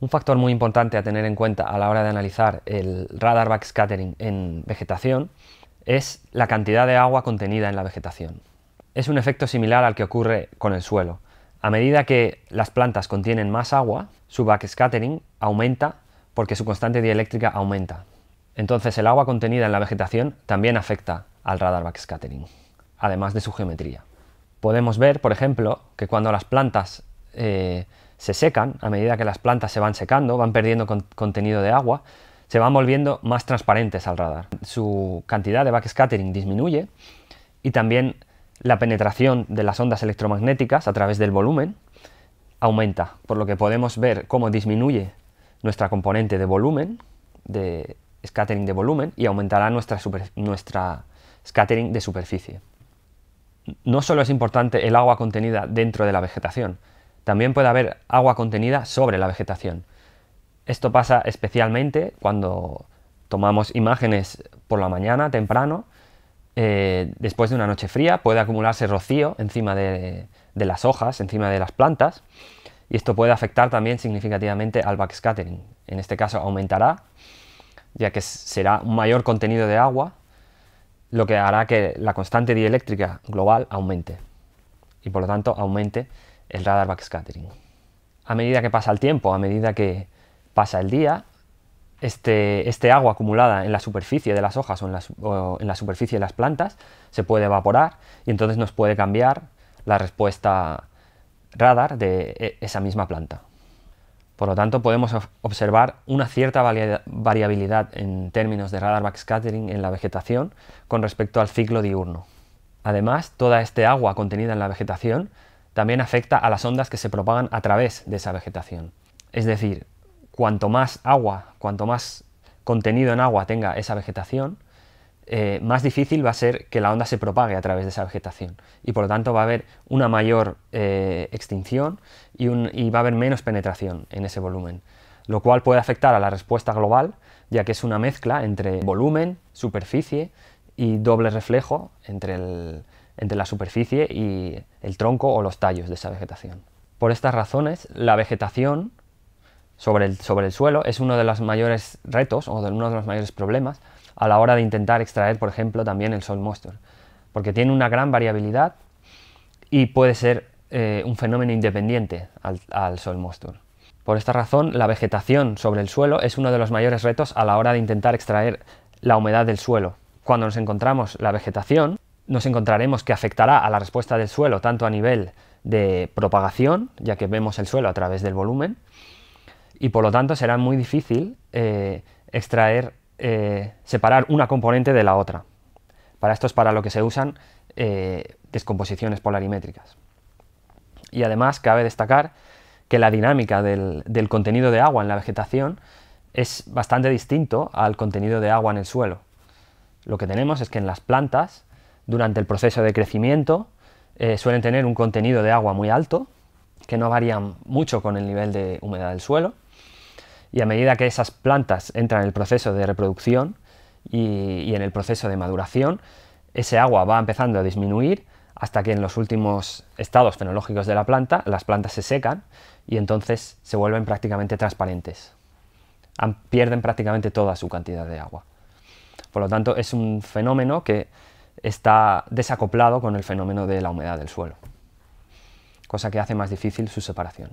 Un factor muy importante a tener en cuenta a la hora de analizar el radar backscattering en vegetación es la cantidad de agua contenida en la vegetación. Es un efecto similar al que ocurre con el suelo. A medida que las plantas contienen más agua, su backscattering aumenta porque su constante dieléctrica aumenta. Entonces el agua contenida en la vegetación también afecta al radar backscattering, además de su geometría. Podemos ver, por ejemplo, que cuando las plantas eh, se secan, a medida que las plantas se van secando, van perdiendo contenido de agua, se van volviendo más transparentes al radar. Su cantidad de backscattering disminuye y también la penetración de las ondas electromagnéticas a través del volumen aumenta, por lo que podemos ver cómo disminuye nuestra componente de volumen, de scattering de volumen, y aumentará nuestra, nuestra scattering de superficie. No solo es importante el agua contenida dentro de la vegetación, también puede haber agua contenida sobre la vegetación. Esto pasa especialmente cuando tomamos imágenes por la mañana, temprano, eh, después de una noche fría, puede acumularse rocío encima de, de las hojas, encima de las plantas, y esto puede afectar también significativamente al backscattering. En este caso aumentará, ya que será un mayor contenido de agua, lo que hará que la constante dieléctrica global aumente y por lo tanto aumente el radar backscattering. A medida que pasa el tiempo, a medida que pasa el día, este, este agua acumulada en la superficie de las hojas o en, o en la superficie de las plantas se puede evaporar y entonces nos puede cambiar la respuesta radar de e, esa misma planta. Por lo tanto, podemos observar una cierta variabilidad en términos de radar backscattering en la vegetación con respecto al ciclo diurno. Además, toda este agua contenida en la vegetación también afecta a las ondas que se propagan a través de esa vegetación. Es decir, cuanto más agua, cuanto más contenido en agua tenga esa vegetación, eh, más difícil va a ser que la onda se propague a través de esa vegetación y por lo tanto va a haber una mayor eh, extinción y, va a haber menos penetración en ese volumen, lo cual puede afectar a la respuesta global ya que es una mezcla entre volumen, superficie y doble reflejo entre, entre la superficie y el tronco o los tallos de esa vegetación. Por estas razones, la vegetación sobre el, sobre el suelo es uno de los mayores retos o de uno de los mayores problemas a la hora de intentar extraer, por ejemplo, también el Sol Moisture, porque tiene una gran variabilidad y puede ser eh, un fenómeno independiente al, Sol Moisture. Por esta razón, la vegetación sobre el suelo es uno de los mayores retos a la hora de intentar extraer la humedad del suelo. Cuando nos encontramos la vegetación, nos encontraremos que afectará a la respuesta del suelo tanto a nivel de propagación, ya que vemos el suelo a través del volumen, y por lo tanto será muy difícil eh, extraer eh, separar una componente de la otra. Para esto es para lo que se usan eh, descomposiciones polarimétricas. Y además cabe destacar que la dinámica del, contenido de agua en la vegetación es bastante distinto al contenido de agua en el suelo. Lo que tenemos es que en las plantas, durante el proceso de crecimiento, eh, suelen tener un contenido de agua muy alto, que no varía mucho con el nivel de humedad del suelo, y a medida que esas plantas entran en el proceso de reproducción y, en el proceso de maduración, ese agua va empezando a disminuir hasta que en los últimos estados fenológicos de la planta las plantas se secan y entonces se vuelven prácticamente transparentes. pierden prácticamente toda su cantidad de agua. Por lo tanto, es un fenómeno que está desacoplado con el fenómeno de la humedad del suelo, cosa que hace más difícil su separación.